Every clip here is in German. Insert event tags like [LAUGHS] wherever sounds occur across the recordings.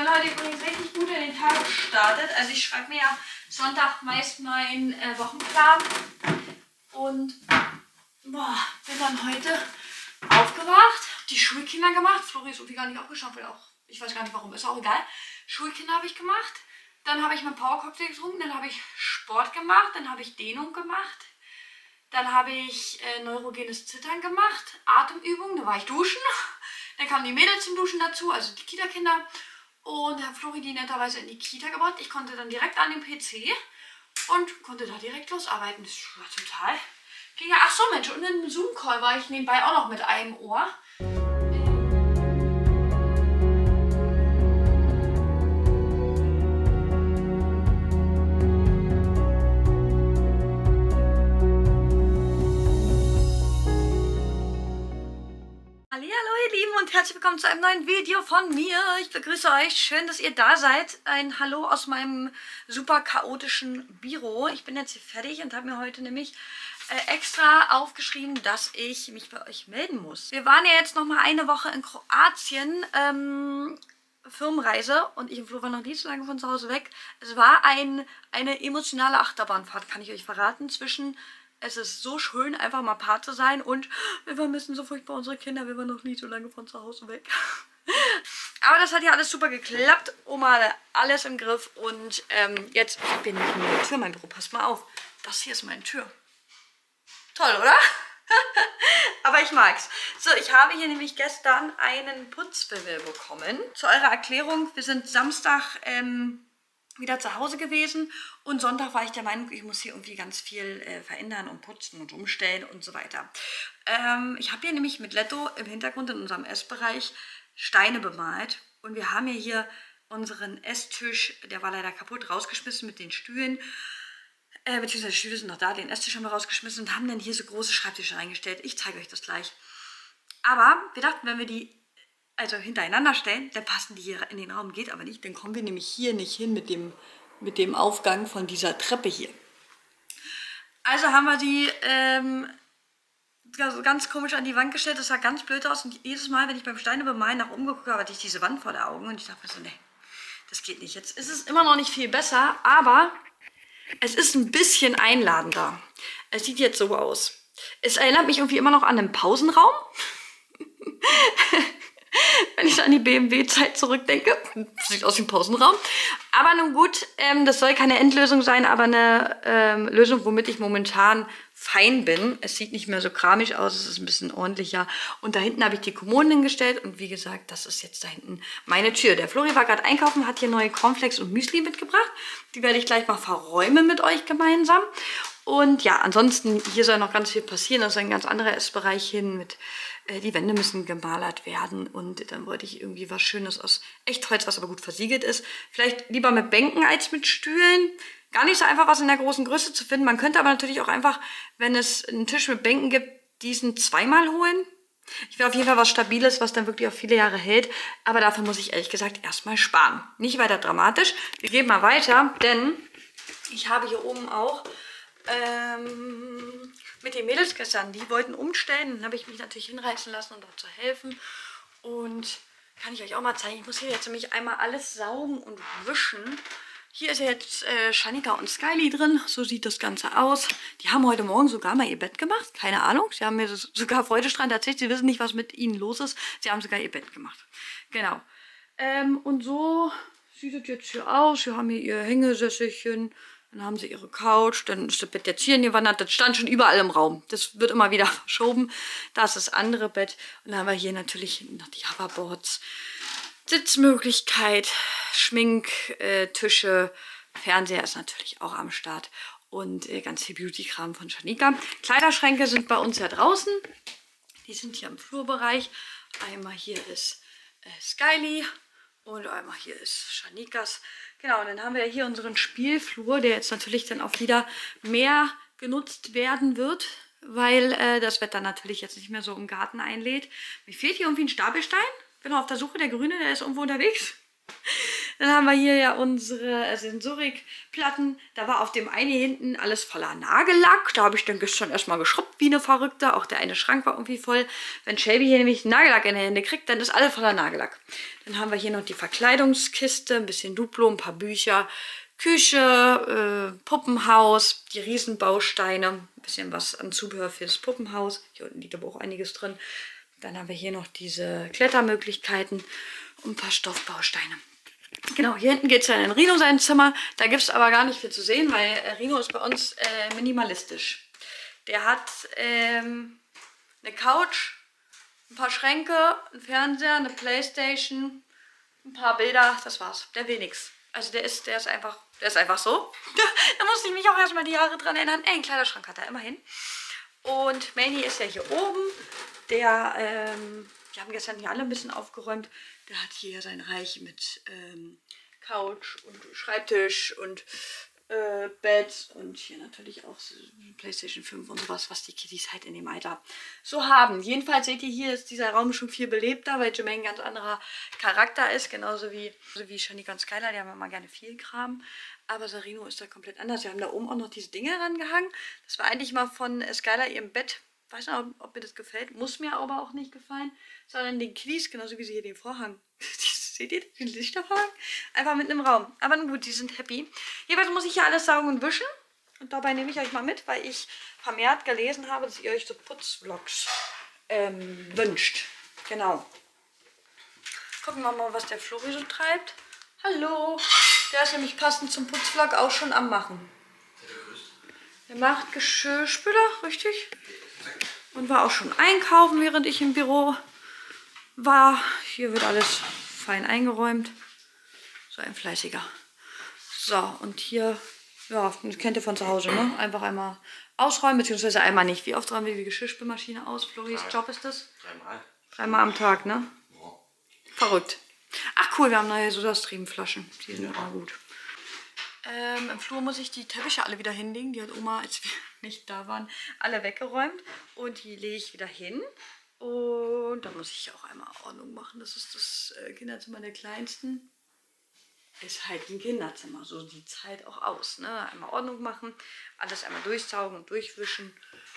bin heute übrigens richtig gut in den Tag gestartet. Also ich schreibe mir ja Sonntag meist meinen äh, Wochenplan. Und boah, bin dann heute aufgewacht, die Schulkinder gemacht. Flori ist irgendwie gar nicht aufgestanden, weil auch, ich weiß gar nicht warum, ist auch egal. Schulkinder habe ich gemacht. Dann habe ich meinen Powercocktail getrunken, dann habe ich Sport gemacht, dann habe ich Dehnung gemacht. Dann habe ich äh, neurogenes Zittern gemacht, Atemübungen, dann war ich duschen. Dann kamen die Mädels zum Duschen dazu, also die Kita-Kinder. Und habe Flori die netterweise in die Kita gebracht. Ich konnte dann direkt an den PC und konnte da direkt losarbeiten. Das war total. Ging ja, ach so Mensch, und in einem Zoom-Call war ich nebenbei auch noch mit einem Ohr. Und herzlich willkommen zu einem neuen Video von mir. Ich begrüße euch. Schön, dass ihr da seid. Ein Hallo aus meinem super chaotischen Büro. Ich bin jetzt hier fertig und habe mir heute nämlich äh, extra aufgeschrieben, dass ich mich bei euch melden muss. Wir waren ja jetzt noch mal eine Woche in Kroatien. Ähm, Firmenreise und ich und Flo waren noch nie so lange von zu Hause weg. Es war ein, eine emotionale Achterbahnfahrt, kann ich euch verraten, zwischen es ist so schön, einfach mal Paar zu sein und wir vermissen so furchtbar unsere Kinder. Wir waren noch nie so lange von zu Hause weg. [LAUGHS] Aber das hat ja alles super geklappt. Oma hatte alles im Griff und ähm, jetzt bin ich in der Tür, mein Büro. Passt mal auf. Das hier ist meine Tür. Toll, oder? [LAUGHS] Aber ich mag's. So, ich habe hier nämlich gestern einen Putzbimmel bekommen. Zu eurer Erklärung, wir sind Samstag ähm, wieder zu Hause gewesen und Sonntag war ich der Meinung, ich muss hier irgendwie ganz viel äh, verändern und putzen und umstellen und so weiter. Ähm, ich habe hier nämlich mit Letto im Hintergrund in unserem Essbereich Steine bemalt und wir haben ja hier unseren Esstisch, der war leider kaputt, rausgeschmissen mit den Stühlen. Äh, beziehungsweise die Stühle sind noch da, den Esstisch haben wir rausgeschmissen und haben dann hier so große Schreibtische reingestellt. Ich zeige euch das gleich. Aber wir dachten, wenn wir die also hintereinander stellen, dann passen die hier in den Raum. Geht aber nicht, dann kommen wir nämlich hier nicht hin mit dem, mit dem Aufgang von dieser Treppe hier. Also haben wir die ähm, ganz komisch an die Wand gestellt. Das sah ganz blöd aus. Und jedes Mal, wenn ich beim Steine bemalen nach oben geguckt habe, hatte ich diese Wand vor den Augen. Und ich dachte mir so, nee, das geht nicht. Jetzt ist es immer noch nicht viel besser, aber es ist ein bisschen einladender. Es sieht jetzt so aus. Es erinnert mich irgendwie immer noch an einen Pausenraum. [LAUGHS] [LAUGHS] wenn ich an die BMW-Zeit zurückdenke. Sieht aus wie ein Pausenraum. Aber nun gut, ähm, das soll keine Endlösung sein, aber eine ähm, Lösung, womit ich momentan fein bin. Es sieht nicht mehr so kramisch aus, es ist ein bisschen ordentlicher. Und da hinten habe ich die Kommoden hingestellt und wie gesagt, das ist jetzt da hinten meine Tür. Der Flori war gerade einkaufen, hat hier neue Cornflakes und Müsli mitgebracht. Die werde ich gleich mal verräumen mit euch gemeinsam. Und ja, ansonsten, hier soll noch ganz viel passieren. Das ist ein ganz anderer Essbereich hin mit, die Wände müssen gemalert werden. Und dann wollte ich irgendwie was Schönes aus Echtholz, was aber gut versiegelt ist. Vielleicht lieber mit Bänken als mit Stühlen. Gar nicht so einfach, was in der großen Größe zu finden. Man könnte aber natürlich auch einfach, wenn es einen Tisch mit Bänken gibt, diesen zweimal holen. Ich will auf jeden Fall was Stabiles, was dann wirklich auf viele Jahre hält. Aber dafür muss ich ehrlich gesagt erstmal sparen. Nicht weiter dramatisch. Wir gehen mal weiter, denn ich habe hier oben auch ähm, mit den Mädels gestern, die wollten umstellen. Dann habe ich mich natürlich hinreißen lassen, um dort zu helfen. Und kann ich euch auch mal zeigen. Ich muss hier jetzt nämlich einmal alles saugen und wischen. Hier ist jetzt äh, Shanika und Skyly drin. So sieht das Ganze aus. Die haben heute Morgen sogar mal ihr Bett gemacht. Keine Ahnung. Sie haben mir sogar Freudestrand erzählt. Sie wissen nicht, was mit ihnen los ist. Sie haben sogar ihr Bett gemacht. Genau. Ähm, und so sieht es jetzt hier aus. Wir haben hier ihr Hängesesselchen. Dann haben sie ihre Couch, dann ist das Bett jetzt hier gewandert. Das stand schon überall im Raum. Das wird immer wieder [LAUGHS] verschoben. Da ist das andere Bett. Und dann haben wir hier natürlich noch die Hoverboards. Sitzmöglichkeit, Schminktische, äh, Fernseher ist natürlich auch am Start. Und äh, ganz viel Beauty-Kram von Shanika. Kleiderschränke sind bei uns ja draußen. Die sind hier im Flurbereich. Einmal hier ist äh, Skyly und einmal hier ist Shanikas Genau, und dann haben wir hier unseren Spielflur, der jetzt natürlich dann auch wieder mehr genutzt werden wird, weil äh, das Wetter natürlich jetzt nicht mehr so im Garten einlädt. Mir fehlt hier irgendwie ein Stapelstein. Bin auf der Suche, der Grüne, der ist irgendwo unterwegs. Dann haben wir hier ja unsere Sensorikplatten. Da war auf dem einen hinten alles voller Nagellack. Da habe ich dann gestern erstmal geschrubbt wie eine Verrückte. Auch der eine Schrank war irgendwie voll. Wenn Shelby hier nämlich Nagellack in die Hände kriegt, dann ist alles voller Nagellack. Dann haben wir hier noch die Verkleidungskiste, ein bisschen Duplo, ein paar Bücher, Küche, äh, Puppenhaus, die Riesenbausteine, ein bisschen was an Zubehör fürs Puppenhaus. Hier unten liegt aber auch einiges drin. Dann haben wir hier noch diese Klettermöglichkeiten und ein paar Stoffbausteine. Genau, hier hinten geht es ja in Rino sein Zimmer. Da gibt es aber gar nicht viel zu sehen, weil äh, Rino ist bei uns äh, minimalistisch. Der hat ähm, eine Couch, ein paar Schränke, einen Fernseher, eine Playstation, ein paar Bilder, das war's. Der will nichts. Also der ist, der ist einfach, der ist einfach so. [LAUGHS] da musste ich mich auch erstmal die Jahre dran erinnern. Ey, einen Kleiderschrank hat er immerhin. Und Manny ist ja hier oben. Der, ähm, wir haben gestern hier alle ein bisschen aufgeräumt. Der hat hier sein Reich mit ähm, Couch und Schreibtisch und äh, Bett und hier natürlich auch Playstation 5 und sowas, was die Kiddies halt in dem Alter so haben. Jedenfalls seht ihr, hier ist dieser Raum schon viel belebter, weil Jermaine ein ganz anderer Charakter ist, genauso wie, so wie Shanika und Skylar, die haben immer gerne viel Kram. Aber Sarino ist da komplett anders. Wir haben da oben auch noch diese Dinge rangehangen. Das war eigentlich mal von Skylar ihrem Bett. Weiß nicht, ob, mir das gefällt. Muss mir aber auch nicht gefallen. Sondern den Kiddies, genauso wie sie hier den Vorhang [LAUGHS] Seht ihr den Lichterwagen? Einfach mit einem Raum. Aber nun gut, die sind happy. Jeweils muss ich hier alles saugen und wischen. Und dabei nehme ich euch mal mit, weil ich vermehrt gelesen habe, dass ihr euch so Putzvlogs ähm, wünscht. Genau. Gucken wir mal, was der Flori so treibt. Hallo. Der ist nämlich passend zum Putzvlog auch schon am Machen. Der macht Geschirrspüler, richtig? Und war auch schon einkaufen, während ich im Büro war. Hier wird alles fein eingeräumt. So ein fleißiger. So, und hier, ja, das kennt ihr von zu Hause, ne? Einfach einmal ausräumen, beziehungsweise einmal nicht. Wie oft räumen wir die Geschirrspülmaschine aus? Floris Job ist das? Dreimal. Dreimal am Tag, ne? Ja. Verrückt. Ach cool, wir haben neue Sodastream-Flaschen. Die sind auch gut. Ähm, Im Flur muss ich die Teppiche alle wieder hinlegen. Die hat Oma, als wir [LAUGHS] nicht da waren, alle weggeräumt. Und die lege ich wieder hin. Und da muss ich auch einmal Ordnung machen. Das ist das äh, Kinderzimmer der Kleinsten. Ist halt ein Kinderzimmer. So sieht es halt auch aus. Ne? Einmal Ordnung machen, alles einmal durchsaugen und durchwischen.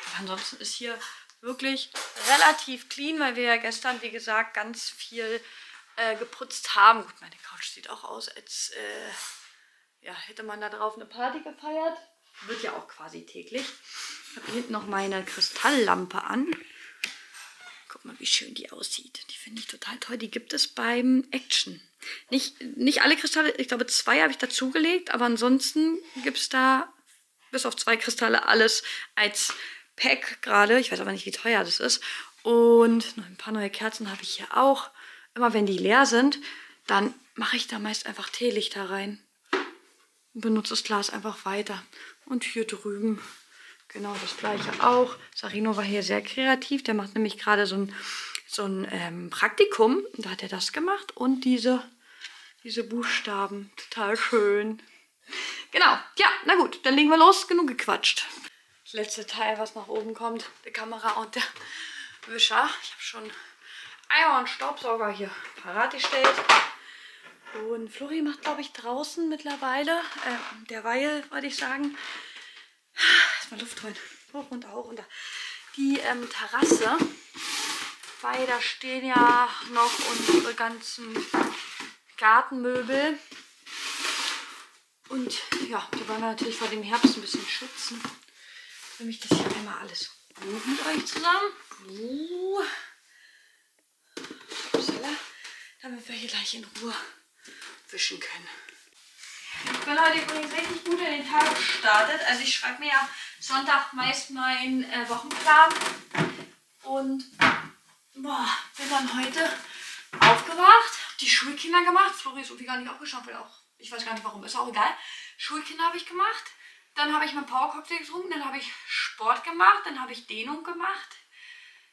Aber ansonsten ist hier wirklich relativ clean, weil wir ja gestern, wie gesagt, ganz viel äh, geputzt haben. Gut, meine Couch sieht auch aus, als äh, ja, hätte man da drauf eine Party gefeiert. Wird ja auch quasi täglich. Ich habe hinten noch meine Kristalllampe an. Guck mal, wie schön die aussieht. Die finde ich total toll. Die gibt es beim Action. Nicht, nicht alle Kristalle, ich glaube zwei habe ich dazugelegt, aber ansonsten gibt es da bis auf zwei Kristalle alles als Pack gerade. Ich weiß aber nicht, wie teuer das ist. Und noch ein paar neue Kerzen habe ich hier auch. Immer wenn die leer sind, dann mache ich da meist einfach Teelichter rein. Und benutze das Glas einfach weiter. Und hier drüben Genau das gleiche auch. Sarino war hier sehr kreativ. Der macht nämlich gerade so ein, so ein ähm, Praktikum. Da hat er das gemacht. Und diese, diese Buchstaben. Total schön. Genau. Ja, na gut. Dann legen wir los. Genug gequatscht. Das letzte Teil, was nach oben kommt. Die Kamera und der Wischer. Ich habe schon Eimer und Staubsauger hier parat gestellt. Und Flori macht, glaube ich, draußen mittlerweile, äh, derweil, wollte ich sagen, Erstmal Luft holen. Hoch und hoch runter. Die ähm, Terrasse, weil da stehen ja noch unsere ganzen Gartenmöbel. Und ja, die wollen wir natürlich vor dem Herbst ein bisschen schützen. Nämlich das hier einmal alles gut mit euch zusammen. Uh. Damit wir hier gleich in Ruhe wischen können. Ich bin heute übrigens richtig gut in den Tag gestartet. Also ich schreibe mir ja Sonntag meist meinen äh, Wochenplan. Und boah, bin dann heute aufgewacht, die Schulkinder gemacht. Flori ist irgendwie gar nicht aufgeschaut, weil auch, ich weiß gar nicht warum, ist auch egal. Schulkinder habe ich gemacht. Dann habe ich mein Powercocktail getrunken, dann habe ich Sport gemacht, dann habe ich Dehnung gemacht.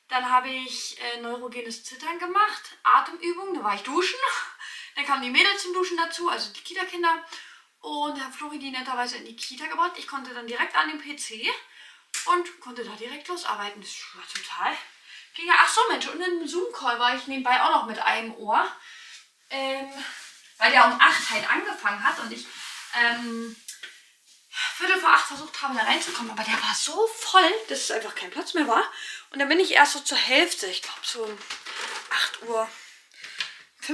Dann habe ich äh, neurogenes Zittern gemacht, Atemübungen, dann war ich duschen. Dann kamen die Mädels zum Duschen dazu, also die Kita-Kinder. Und hat Flori die netterweise in die Kita gebracht. Ich konnte dann direkt an den PC und konnte da direkt losarbeiten. Das war total. Ging ja, ach so Mensch, und in einem Zoom-Call war ich nebenbei auch noch mit einem Ohr. Ähm, weil der um 8 halt angefangen hat und ich ähm, Viertel vor acht versucht habe, da reinzukommen, aber der war so voll, dass es einfach kein Platz mehr war. Und dann bin ich erst so zur Hälfte, ich glaube so um 8 Uhr 50,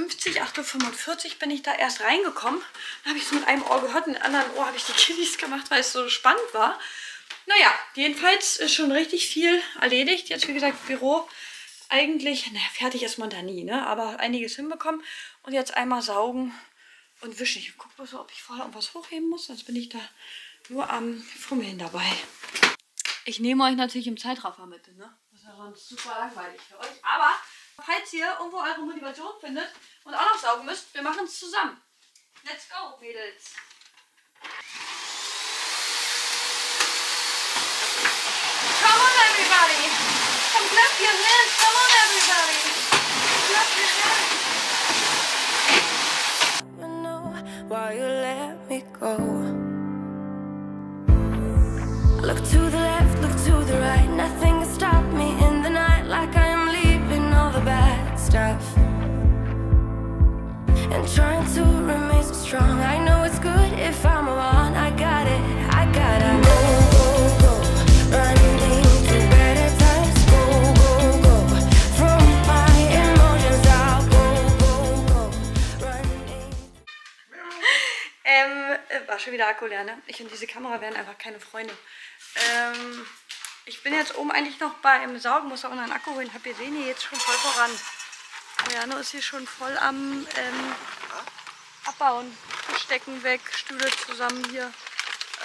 8.45 Uhr bin ich da erst reingekommen. Dann habe ich so mit einem Ohr gehört, mit dem anderen Ohr habe ich die [LAUGHS] Kiddies gemacht, weil es so spannend war. Naja, jedenfalls ist schon richtig viel erledigt. Jetzt, wie gesagt, Büro eigentlich, naja, fertig ist man da nie, ne? aber einiges hinbekommen. Und jetzt einmal saugen und wischen. Ich gucke so, ob ich vorher irgendwas hochheben muss, sonst bin ich da nur am Fummeln dabei. Ich nehme euch natürlich im Zeitraffer mit, ne? Das ist ja sonst super langweilig für euch. Aber falls ihr irgendwo eure Motivation findet und auch noch saugen müsst, wir machen es zusammen. Let's go, Mädels. Come on, everybody. Come clap your hands. Come on, everybody. Clap your hands. Why you let me go? Look to the left, look to the right. Nothing can stop me strong. I know it's good if I'm alone. I got it, I gotta go, go, go. Running to better times. Go, go, go. From my emotions, I'll go, go, go. Running. Ähm, äh, war schon wieder Akku leer, ne? Ich und diese Kamera wären einfach keine Freunde. Ähm, ich bin jetzt oben eigentlich noch beim Saugen, muss auch noch einen Akku holen. Hab gesehen, hier jetzt schon voll voran. Mariano ist hier schon voll am ähm, Abbauen. Tischdecken weg, Stühle zusammen hier.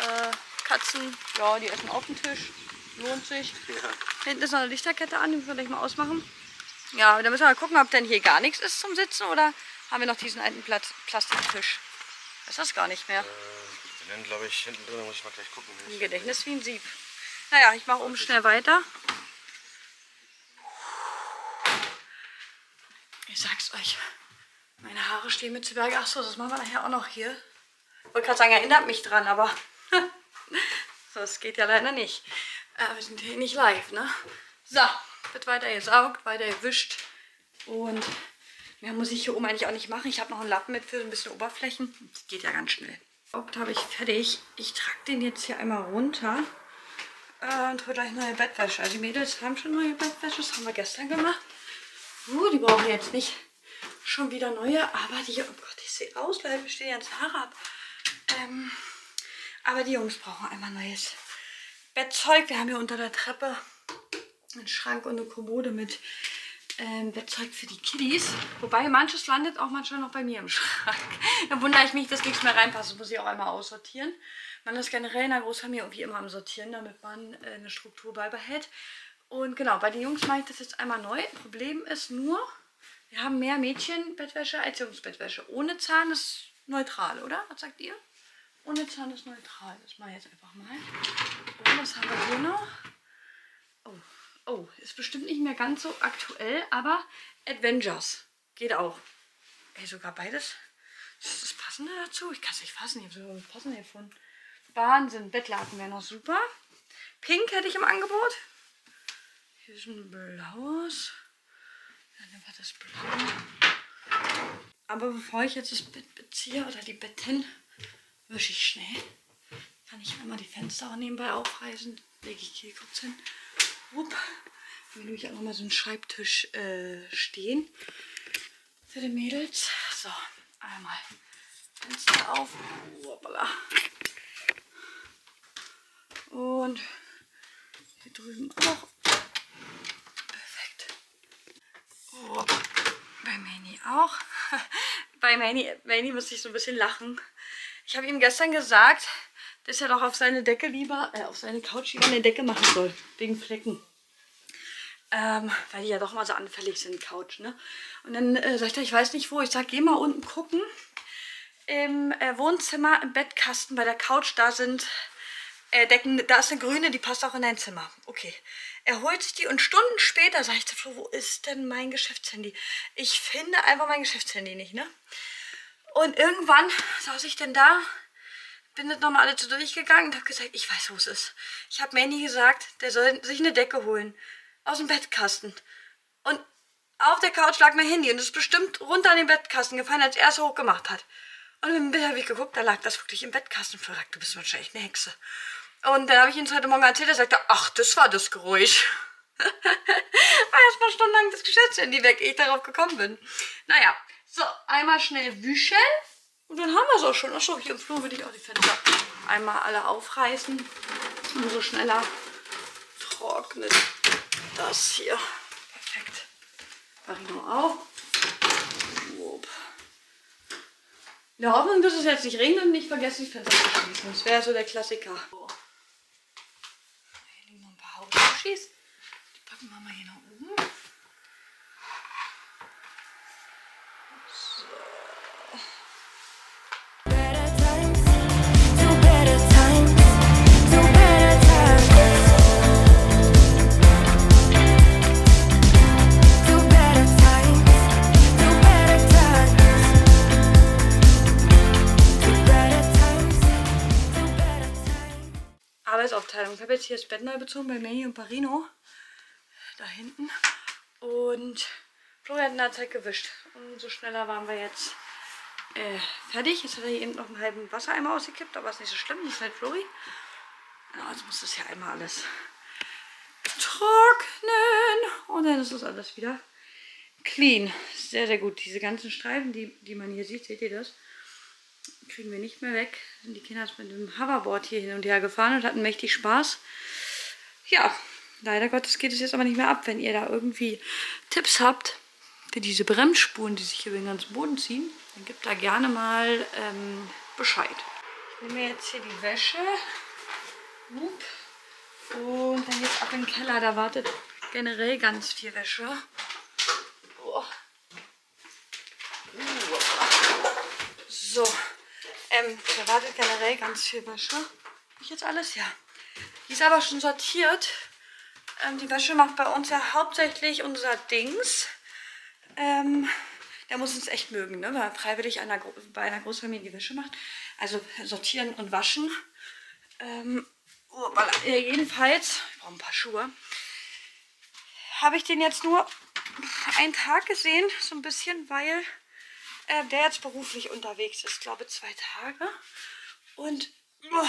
Äh, Katzen, ja, die essen auf dem Tisch. Lohnt sich. Hinten ist noch eine Lichterkette an, die müssen wir gleich mal ausmachen. Ja, da müssen wir mal gucken, ob denn hier gar nichts ist zum Sitzen oder haben wir noch diesen alten Plat Plastiktisch. Das ist das gar nicht mehr. Den Äh, glaube ich hinten drin, muss ich mal gleich gucken. Ein Gedächtnis wie ein Sieb. Naja, ich mache oben schnell weiter. Ich sag's euch. Meine Haare stehen mir zu Berge. Achso, das machen wir nachher auch noch hier. Ich wollte gerade sagen, erinnert mich dran, aber [LAUGHS] das geht ja leider nicht. Äh, wir sind hier nicht live, ne? So, wird weiter gesaugt, weiter gewischt. Und mehr muss ich hier oben eigentlich auch nicht machen. Ich habe noch einen Lappen mit für so ein bisschen Oberflächen. Das geht ja ganz schnell. Saugt habe ich fertig. Ich trage den jetzt hier einmal runter. Äh, und hole gleich neue Bettwäsche. Also die Mädels haben schon neue Bettwäsche. Das haben wir gestern gemacht. Uh, die brauchen jetzt nicht schon wieder neue. Aber die, oh Gott, ich sehe aus, Leute, ich stehe ins Haare ab. Ähm, aber die Jungs brauchen einmal neues Bettzeug. Wir haben hier unter der Treppe einen Schrank und eine Kommode mit ähm, Bettzeug für die Kiddies. Wobei manches landet auch manchmal noch bei mir im Schrank. [LAUGHS] Da wundere ich mich, dass nichts mehr reinpasst. Das muss ich auch einmal aussortieren. Man ist generell in einer Großfamilie irgendwie immer am Sortieren, damit man äh, eine Struktur beibehält. Und genau, bei den Jungs mache ich das jetzt einmal neu. Problem ist nur, wir haben mehr Mädchenbettwäsche als Jungsbettwäsche. Ohne Zahn ist neutral, oder? Was sagt ihr? Ohne Zahn ist neutral. Das mache ich jetzt einfach mal. Und was haben wir hier noch? Oh, oh, ist bestimmt nicht mehr ganz so aktuell, aber Adventures geht auch. Ey, sogar beides. Das ist das Passende dazu. Ich kann es nicht fassen. Ich habe das Passende gefunden. Wahnsinn. Bettlaken wäre noch super. Pink hätte ich im Angebot. Hier ist ein blaues. Dann war das blau. Aber bevor ich jetzt das Bett beziehe oder die Betten, wische ich schnell. Kann ich einmal die Fenster auch nebenbei aufreißen. Lege ich hier kurz hin. Upp. Dann will ich auch noch mal so einen Schreibtisch äh, stehen. Für die Mädels. So, einmal Fenster auf. Hoppala. Und hier drüben auch. Perfekt. Bei Manny auch. [LAUGHS] bei Manny, Manny muss ich so ein bisschen lachen. Ich habe ihm gestern gesagt, dass er doch auf seine Decke lieber, äh, auf seine Couch lieber eine Decke machen soll. Wegen Flecken. Ähm, weil die ja doch mal so anfällig sind, Couch, ne? Und dann äh, sagt er, ich weiß nicht wo. Ich sag, geh mal unten gucken. Im äh, Wohnzimmer, im Bettkasten, bei der Couch, da sind Decken, da ist eine grüne, die passt auch in dein Zimmer. Okay. Er holt sich die und Stunden später sage ich zu Flo, wo ist denn mein Geschäftshandy? Ich finde einfach mein Geschäftshandy nicht, ne? Und irgendwann saß ich denn da, bin das nochmal alles so durchgegangen und habe gesagt, ich weiß, wo es ist. Ich habe Manny gesagt, der soll sich eine Decke holen. Aus dem Bettkasten. Und Auf der Couch lag mein Handy und es ist bestimmt runter an den Bettkasten gefallen, als er es hochgemacht hat. Und Bild habe ich geguckt, da lag das wirklich im Bettkasten. Flo du bist wahrscheinlich eine Hexe. Und dann habe ich ihm heute Morgen erzählt, er sagte, ach, das war das Geräusch. [LAUGHS] war erstmal stundenlang das Geschäftshandy weg, ehe ich darauf gekommen bin. Naja, so, einmal schnell wischen. Und dann haben wir es auch schon. Achso, hier im Flur würde ich auch die Fenster einmal alle aufreißen. Umso schneller trocknet das hier. Perfekt. Wupp. In der Hoffnung, dass es jetzt nicht regnet und nicht vergessen, die Fenster zu schließen. Das wäre so der Klassiker. So. Hier liegen noch ein Hautsushis. Die packen wir mal hier nach oben. Jetzt hier das Bett neu bezogen bei Manny und Parino. Da hinten. Und Florian hat in der Zeit gewischt. Umso schneller waren wir jetzt äh, fertig. Jetzt hat er hier eben noch einen halben Wassereimer ausgekippt, aber ist nicht so schlimm. Ist halt Flori. Ja, jetzt muss das ja einmal alles trocknen. Und dann ist das alles wieder clean. Sehr, sehr gut. Diese ganzen Streifen, die, die man hier sieht, seht ihr das? Kriegen wir nicht mehr weg. Die Kinder sind mit dem Hoverboard hier hin und her gefahren und hatten mächtig Spaß. Ja, leider Gottes geht es jetzt aber nicht mehr ab. Wenn ihr da irgendwie Tipps habt für diese Bremsspuren, die sich hier über den ganzen Boden ziehen, dann gebt da gerne mal ähm, Bescheid. Ich nehme jetzt hier die Wäsche. Und dann geht's ab in den Keller. Da wartet generell ganz viel Wäsche. Boah. So, ähm, da wartet generell ganz viel Wäsche. Hab ich jetzt alles? Ja. Die ist aber schon sortiert. Ähm, die Wäsche macht bei uns ja hauptsächlich unser Dings. Ähm, der muss uns echt mögen, ne? Weil er freiwillig einer, bei einer Großfamilie die Wäsche macht. Also sortieren und waschen. Ähm, oh, jedenfalls, ich brauche ein paar Schuhe. Habe ich den jetzt nur einen Tag gesehen, so ein bisschen, weil äh, der jetzt beruflich unterwegs ist. Glaube zwei Tage. Und uh,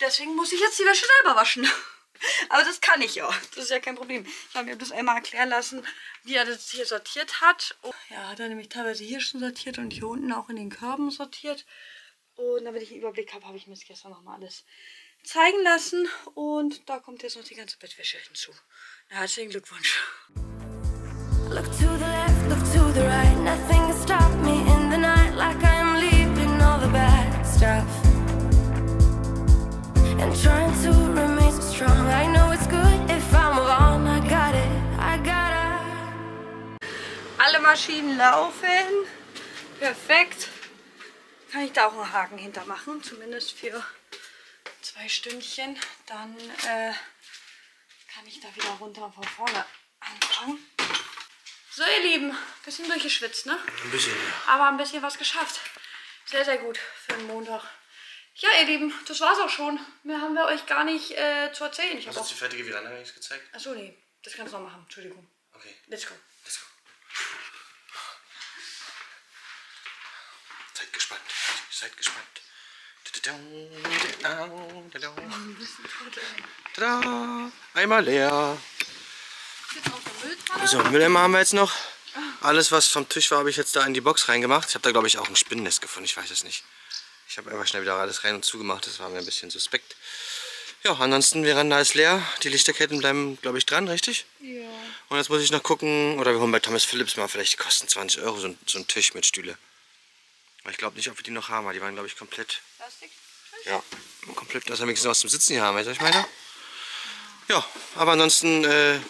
deswegen muss ich jetzt die Wäsche selber waschen. [LAUGHS] Aber das kann ich ja. Das ist ja kein Problem. Ich habe mir das einmal erklären lassen, wie er das hier sortiert hat. Und, ja, hat er nämlich teilweise hier schon sortiert und hier unten auch in den Körben sortiert. Und damit ich einen Überblick habe, habe ich mir das gestern nochmal alles zeigen lassen. Und da kommt jetzt noch die ganze Bettwäsche hinzu. Na, herzlichen Glückwunsch. Look to the left, look to the right. Nothing stop me in the night, like I'm leaving all the bad stuff. And trying to remain so strong. I know it's good if I'm wrong. I got it, I gotta. Alle Maschinen laufen. Perfekt. Kann ich da auch einen Haken hintermachen, zumindest für zwei Stündchen. Dann äh, kann ich da wieder runter von vorne anfangen. So, ihr Lieben, bisschen durchgeschwitzt, ne? Ein bisschen. Aber ein bisschen was geschafft. Sehr, sehr gut für einen Montag. Ja, ihr Lieben, das war's auch schon. Mehr haben wir euch gar nicht äh, zu erzählen. Ich Hast du auch. die fertige Veranda eigentlich gezeigt? Achso, nee, das kannst du noch machen. Entschuldigung. Okay, Let's go. let's go. Seid gespannt. Seid gespannt. Tada! Einmal leer. Jetzt auf der Mülltonne. So, Mülleimer haben wir jetzt noch. Alles, was vom Tisch war, habe ich jetzt da in die Box reingemacht. Ich habe da, glaube ich, auch ein Spinnennest gefunden. Ich weiß es nicht. Ich habe einfach schnell wieder alles rein und zugemacht. Das war mir ein bisschen suspekt. Ja, ansonsten, Veranda ist leer. Die Lichterketten bleiben, glaube ich, dran, richtig? Ja. Und jetzt muss ich noch gucken, oder wir holen bei Thomas Phillips mal, vielleicht die kosten 20 Euro so ein, so ein Tisch mit Stühle. Aber ich glaube nicht, ob wir die noch haben, weil die waren, glaube ich, komplett, Plastik? ja, komplett, dass wir wenigstens was zum Sitzen hier haben, weißt du, was ich meine? Ja, aber ansonsten, äh,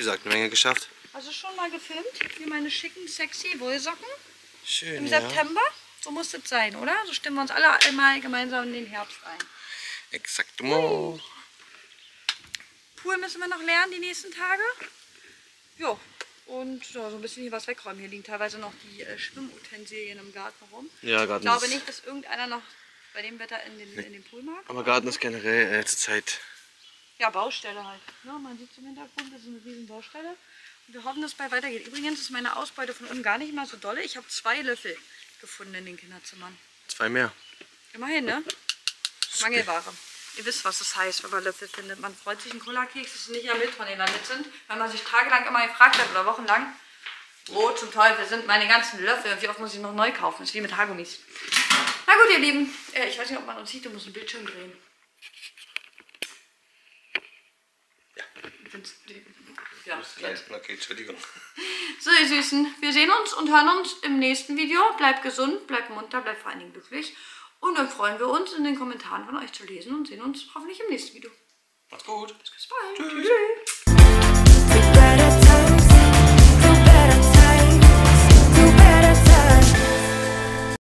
wie gesagt, eine Menge geschafft. Hast du schon mal gefilmt? Wie meine schicken, sexy Wollsocken Schön, im ja. September? So muss es sein, oder? So stimmen wir uns alle einmal gemeinsam in den Herbst ein. Exaktement. Pool müssen wir noch lernen die nächsten Tage. Jo. Und ja, so ein bisschen hier was wegräumen. Hier liegen teilweise noch die äh, Schwimmutensilien im Garten rum. Ja, Ich Garten glaube ist, nicht, dass irgendeiner noch bei dem Wetter in den, in den Pool mag. aber Garten ist generell äh, zurzeit, Ja, Baustelle halt. Ja, man sieht im Hintergrund, das ist eine riesen Baustelle. Wir hoffen, dass es bald weitergeht. Übrigens ist meine Ausbeute von unten gar nicht mal so dolle. Ich habe zwei Löffel gefunden in den Kinderzimmern. Zwei mehr. Immerhin, ne? Mangelware. Ihr wisst, was das heißt, wenn man Löffel findet. Man freut sich einen Cola-Keks, sie nicht am Müll von gelandet sind, weil man sich tagelang immer gefragt hat oder wochenlang, wo zum Teufel sind meine ganzen Löffel und wie oft muss ich noch neu kaufen? Das ist wie mit Haargummis. Na gut, ihr Lieben. Äh, ich weiß nicht, ob man uns sieht, du musst ein Bildschirm drehen. Ja. Ich find's- Ja. Okay, Entschuldigung. [LAUGHS] So, ihr Süßen, wir sehen uns und hören uns im nächsten Video. Bleibt gesund, bleibt munter, bleibt vor allen Dingen glücklich. Und dann freuen wir uns, in den Kommentaren von euch zu lesen und sehen uns hoffentlich im nächsten Video. Macht's gut. Bis bald. Tschüss.